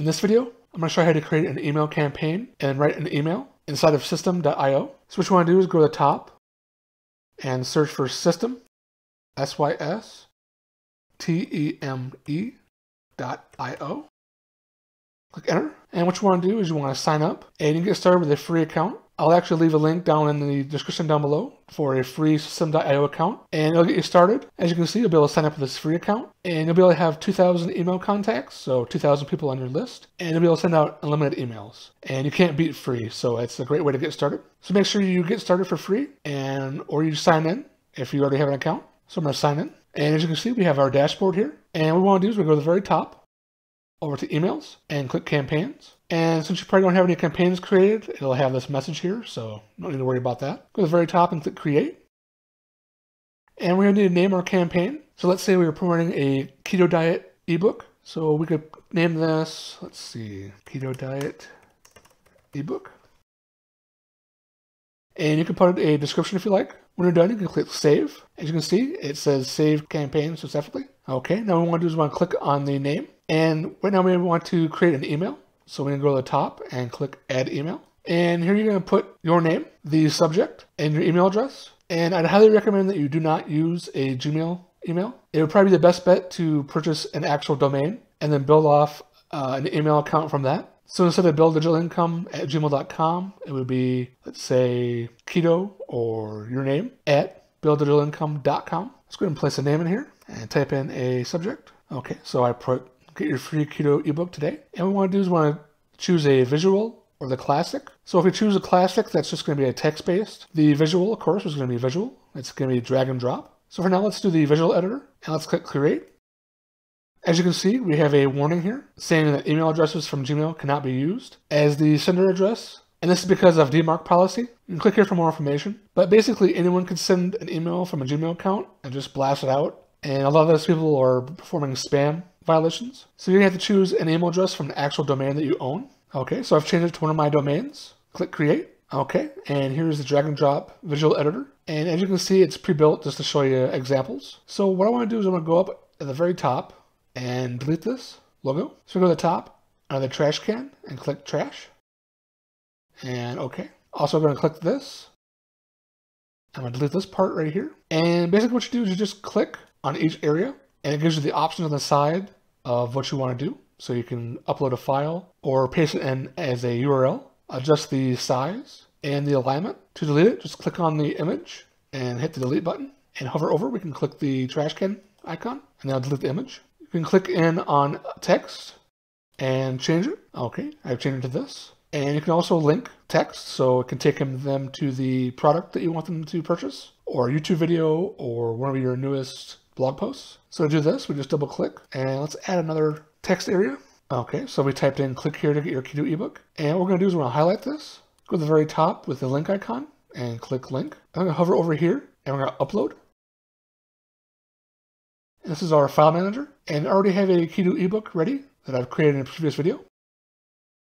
In this video, I'm going to show you how to create an email campaign and write an email inside of Systeme.io. So what you want to do is go to the top and search for system, S-Y-S, T-E-M-E dot I-O. Click enter. And what you want to do is you want to sign up and you get started with a free account. I'll actually leave a link down in the description down below for a free Systeme.io account and it'll get you started. As you can see, you'll be able to sign up with this free account and you'll be able to have 2,000 email contacts, so 2,000 people on your list, and you'll be able to send out unlimited emails. And you can't beat free, so it's a great way to get started. So make sure you get started for free and or you sign in if you already have an account. So I'm going to sign in. And as you can see, we have our dashboard here. And what we want to do is we go to the very top over to emails and click campaigns. And since you probably don't have any campaigns created, it'll have this message here, so don't need to worry about that. Go to the very top and click create. And we're going to need to name our campaign. So let's say we were promoting a keto diet ebook. So we could name this, let's see, keto diet ebook. And you can put a description if you like. When you're done, you can click save. As you can see, it says save campaign successfully. Okay, now what we want to do is we want to click on the name. And right now we want to create an email. So we're going to go to the top and click add email. And here you're going to put your name, the subject, and your email address. And I'd highly recommend that you do not use a Gmail email. It would probably be the best bet to purchase an actual domain and then build off uh, an email account from that. So instead of builddigitalincome at gmail.com, it would be, let's say, keto or your name at builddigitalincome.com. Let's go ahead and place a name in here and type in a subject. Okay, so I put get your free keto ebook today. And we want to do is want to choose a visual or the classic. So if we choose a classic, that's just going to be a text-based. The visual, of course, is going to be visual. It's going to be drag and drop. So for now, let's do the visual editor and let's click create. As you can see, we have a warning here saying that email addresses from Gmail cannot be used as the sender address. And this is because of DMARC policy. You can click here for more information. But basically, anyone can send an email from a Gmail account and just blast it out. And a lot of those people are performing spam violations. So you're to have to choose an email address from the actual domain that you own. Okay, so I've changed it to one of my domains. Click create. Okay, and here's the drag and drop visual editor. And as you can see, it's pre-built just to show you examples. So what I want to do is I'm going to go up at the very top and delete this logo. So go to the top under the trash can and click trash. And okay. Also I'm going to click this. I'm going to delete this part right here. And basically what you do is you just click on each area and it gives you the options on the side of what you want to do. So you can upload a file or paste it in as a URL, adjust the size and the alignment. To delete it, just click on the image and hit the delete button and hover over. We can click the trash can icon and now delete the image. You can click in on text and change it. Okay, I've changed it to this. And you can also link text so it can take them to the product that you want them to purchase or a YouTube video or one of your newest blog posts. So to do this, we just double click and let's add another text area. Okay, so we typed in click here to get your Keto ebook. And what we're gonna do is we're gonna highlight this, go to the very top with the link icon and click link. I'm gonna hover over here and we're gonna upload. And this is our file manager and I already have a Keto ebook ready that I've created in a previous video.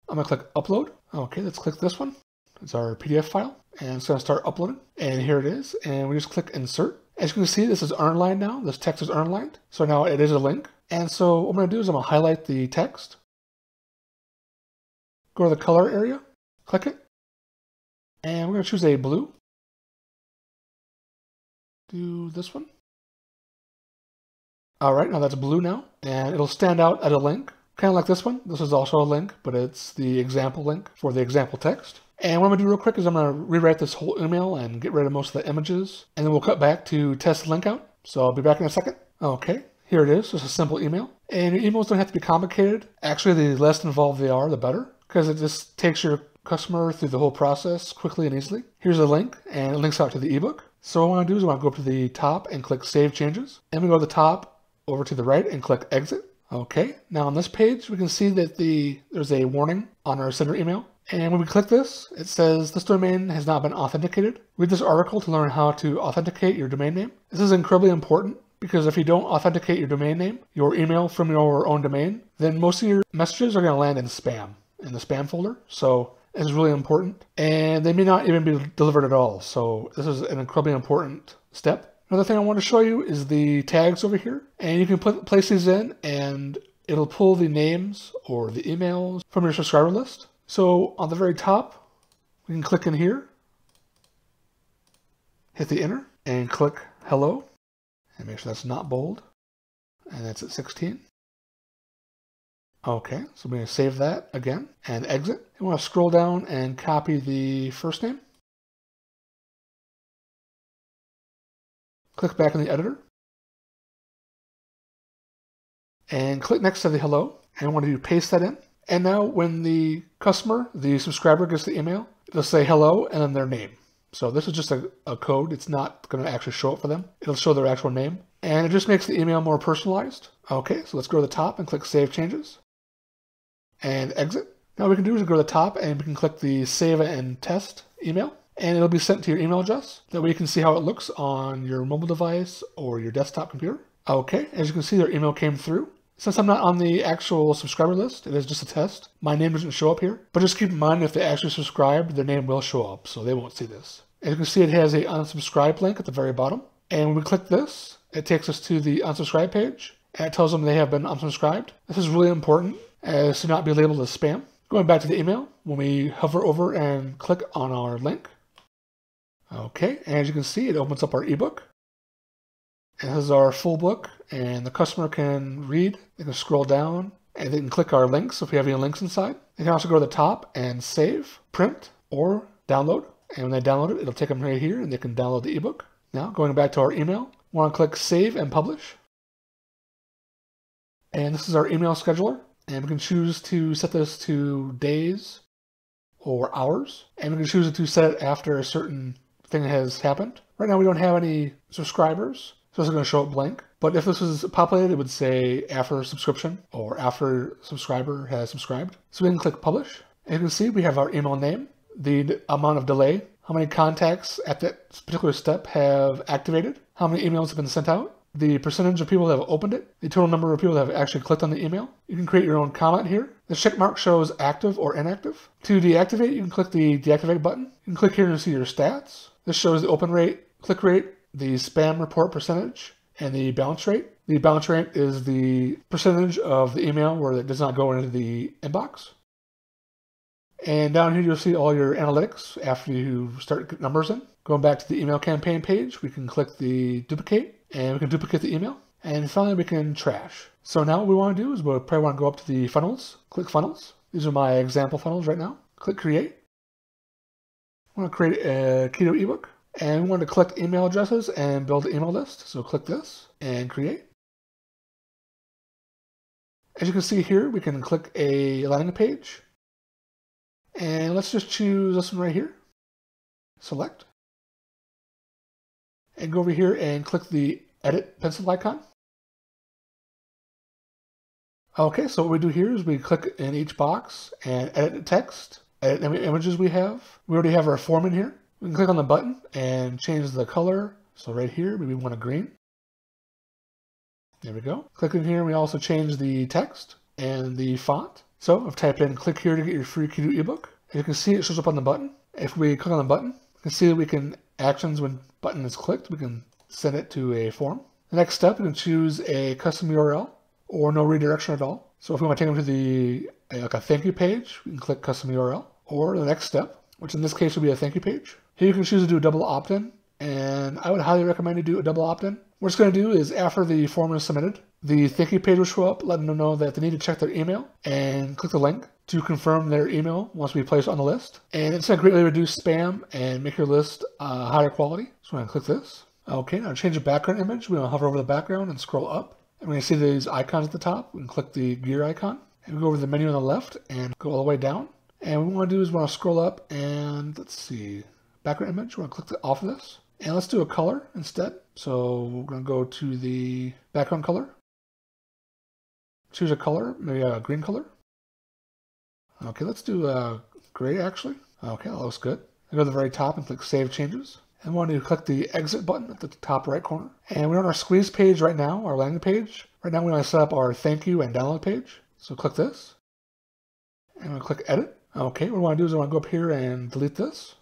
I'm gonna click upload. Okay, let's click this one. It's our PDF file and it's gonna start uploading. And here it is. And we just click insert as you can see, this is underlined now. This text is underlined. So now it is a link. And so what I'm going to do is I'm going to highlight the text. Go to the color area, click it. And we're going to choose a blue. Do this one. All right, now that's blue now. And it'll stand out at a link, kind of like this one. This is also a link, but it's the example link for the example text. And what I'm going to do real quick is I'm going to rewrite this whole email and get rid of most of the images. And then we'll cut back to test the link out. So I'll be back in a second. Okay, here it is. Just a simple email. And your emails don't have to be complicated. Actually, the less involved they are, the better. Because it just takes your customer through the whole process quickly and easily. Here's a link, and it links out to the ebook. So what I want to do is I want to go up to the top and click Save Changes. And we go to the top, over to the right, and click Exit. Okay, now on this page, we can see that the there's a warning on our sender email. And when we click this, it says this domain has not been authenticated. Read this article to learn how to authenticate your domain name. This is incredibly important because if you don't authenticate your domain name, your email from your own domain, then most of your messages are going to land in spam, in the spam folder. So it's really important. And they may not even be delivered at all. So this is an incredibly important step. Another thing I want to show you is the tags over here. And you can put place these in and it'll pull the names or the emails from your subscriber list. So on the very top, we can click in here, hit the enter, and click hello, and make sure that's not bold, and that's at 16. Okay, so we're going to save that again and exit. We want to scroll down and copy the first name. Click back in the editor. And click next to the hello. And I want to paste that in. And now when the customer, the subscriber gets the email, it'll say hello and then their name. So this is just a, a code. It's not going to actually show up for them. It'll show their actual name. And it just makes the email more personalized. Okay, so let's go to the top and click Save Changes and exit. Now what we can do is go to the top and we can click the save and test email and it'll be sent to your email address. That way you can see how it looks on your mobile device or your desktop computer. Okay, as you can see, their email came through. Since I'm not on the actual subscriber list, it is just a test, my name doesn't show up here. But just keep in mind, if they actually subscribe, their name will show up, so they won't see this. As you can see, it has a unsubscribe link at the very bottom. And when we click this, it takes us to the unsubscribe page, and it tells them they have been unsubscribed. This is really important as to not be labeled as spam. Going back to the email, when we hover over and click on our link, okay, and as you can see, it opens up our ebook. It has our full book, and the customer can read, they can scroll down, and they can click our links if we have any links inside. They can also go to the top and save, print, or download. And when they download it, it'll take them right here, and they can download the ebook. Now, going back to our email, we want to click Save and Publish. And this is our email scheduler. And we can choose to set this to days or hours. And we can choose to set it after a certain thing has happened. Right now we don't have any subscribers, so it's going to show up blank. But if this was populated, it would say after subscription or after subscriber has subscribed. So we can click publish. And you can see we have our email name, the amount of delay, how many contacts at that particular step have activated, how many emails have been sent out, the percentage of people that have opened it, the total number of people that have actually clicked on the email. You can create your own comment here. The check mark shows active or inactive. To deactivate, you can click the deactivate button. You can click here to see your stats. This shows the open rate, click rate, the spam report percentage, and the bounce rate. The bounce rate is the percentage of the email where it does not go into the inbox. And down here, you'll see all your analytics after you start numbers in. Going back to the email campaign page, we can click the duplicate and we can duplicate the email. And finally, we can trash. So now what we want to do is we'll probably want to go up to the funnels, click funnels. These are my example funnels right now. Click create. I want to create a keto ebook. And we want to collect email addresses and build an email list. So click this and create. As you can see here, we can click a landing page. And let's just choose this one right here. Select and go over here and click the edit pencil icon. Okay, so what we do here is we click in each box and edit the text, edit images we have. We already have our form in here. We can click on the button and change the color. So right here, maybe we want a green. There we go. Click in here, we also change the text and the font. So I've typed in click here to get your free Keto ebook. As you can see, it shows up on the button. If we click on the button, you can see that we can actions when button is clicked, we can send it to a form. The next step, we can choose a custom URL or no redirection at all. So if we want to take them to the uh, like a thank you page, we can click custom URL. Or the next step, which in this case would be a thank you page. Here you can choose to do a double opt-in, and I would highly recommend you do a double opt-in. What it's going to do is after the form is submitted, the thank you page will show up, letting them know that they need to check their email and click the link to confirm their email once we place on the list. And it's going to greatly reduce spam and make your list uh, higher quality. So I'm going to click this. Okay, now change the background image, we're going to hover over the background and scroll up. And we're going to see these icons at the top. We can click the gear icon. And we go over the menu on the left and go all the way down. And what we want to do is we want to scroll up and let's see, background image. We're going to click off of this. And let's do a color instead. So we're going to go to the background color. Choose a color, maybe a green color. Okay, let's do uh, gray actually. Okay, that looks good. I go to the very top and click Save Changes. And we want to click the Exit button at the top right corner. And we're on our squeeze page right now, our landing page. Right now we want to set up our thank you and download page. So click this. And we click Edit. Okay, what we want to do is we want to go up here and delete this.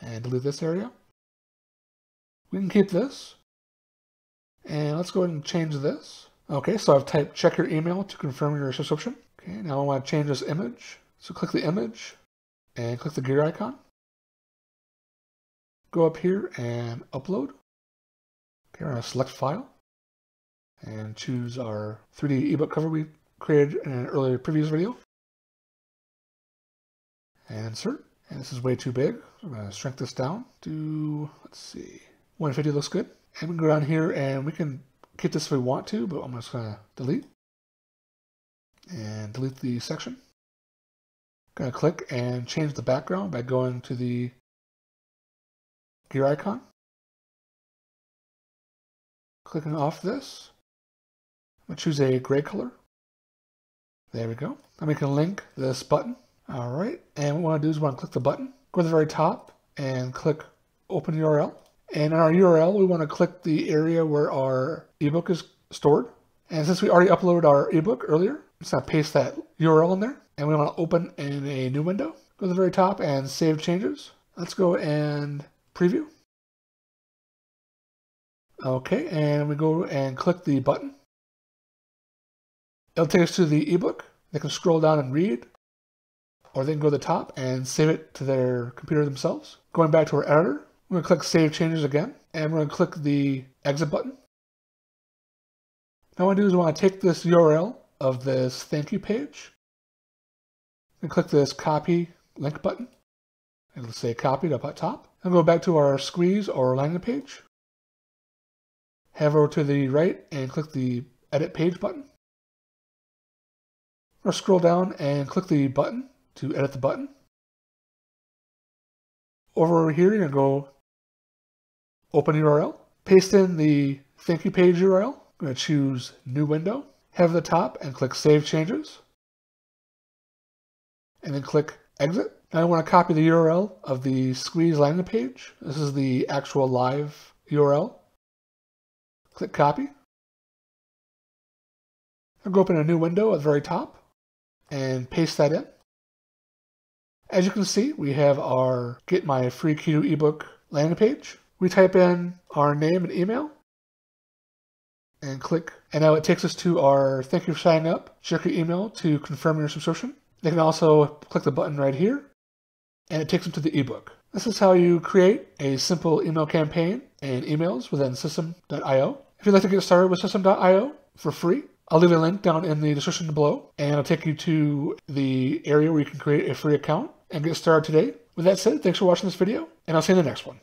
And delete this area. We can keep this. And let's go ahead and change this. Okay, so I've typed check your email to confirm your subscription. Okay, now I want to change this image. So click the image and click the gear icon. Go up here and upload. Okay, we're going to select file and choose our 3D ebook cover we created in an earlier previous video. And insert. And this is way too big. I'm going to shrink this down to, let's see, 150 looks good. And we can go down here and we can keep this if we want to, but I'm just going to delete. And delete the section. Going to click and change the background by going to the gear icon. Clicking off this. I'm going to choose a gray color. There we go. Then we can link this button. All right. And what we want to do is we want to click the button. Go to the very top and click Open URL. And in our URL, we want to click the area where our ebook is stored. And since we already uploaded our ebook earlier, just going to paste that URL in there. And we want to open in a new window. Go to the very top and save changes. Let's go and preview. Okay, and we go and click the button. It'll take us to the ebook. They can scroll down and read, or they can go to the top and save it to their computer themselves. Going back to our editor, we're going to click Save Changes again, and we're going to click the Exit button. Now what I do is I want to take this URL of this thank you page and click this Copy Link button. And let's say Copied up at top. And go back to our squeeze or landing page. Have over to the right and click the Edit Page button. Or scroll down and click the button to edit the button. Over here, you're to go open URL, paste in the thank you page URL. I'm to choose new window, have the top and click save changes. And then click exit. Now I want to copy the URL of the squeeze landing page. This is the actual live URL. Click copy. I'll go open a new window at the very top and paste that in. As you can see, we have our Get My Free Keto ebook landing page. We type in our name and email and click, and now it takes us to our thank you for signing up. Check your email to confirm your subscription. They can also click the button right here, and it takes them to the ebook. This is how you create a simple email campaign and emails within Systeme.io. If you'd like to get started with Systeme.io for free, I'll leave a link down in the description below, and I'll take you to the area where you can create a free account and get started today. With that said, thanks for watching this video, and I'll see you in the next one.